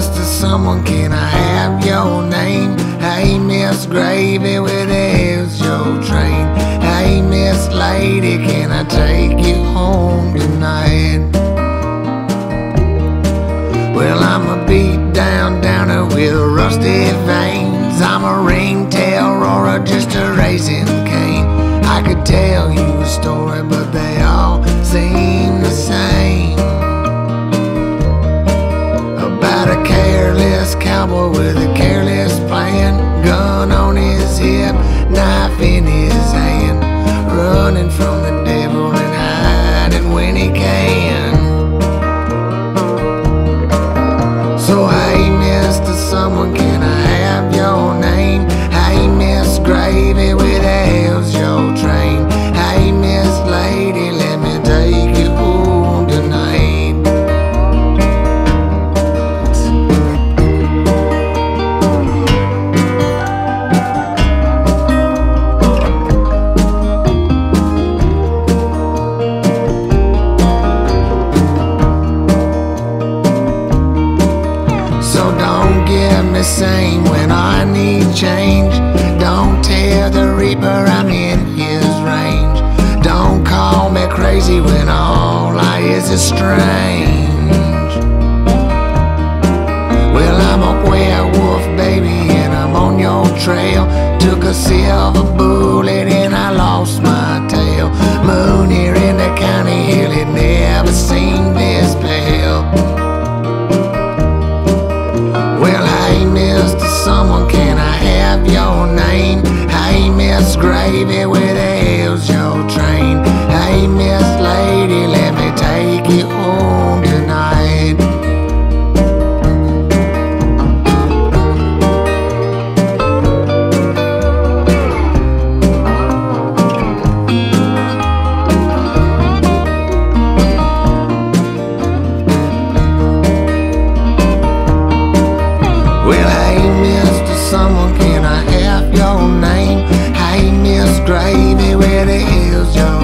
Mr. Someone, can I have your name? Hey, Miss Gravy, where the hell's your train? Hey, Miss Lady, can I take you home tonight? Well, I'm a beat down downer with rusty veins. I'm a ringtail roarer, just a racing cane. I could tell you a story, but they all seem the same. Cowboy with a careless plan, gun on his hip, knife in his hand, running from the devil and hiding when he can. Get me sane when I need change. Don't tell the Reaper I'm in his range. Don't call me crazy when all I is is strange. Well, I'm a werewolf, baby, and I'm on your trail. Took a silver bullet Where the hell's your train? Hey, Miss Lady, let me take you home tonight. Well, hey, can grimy where the hills yawn.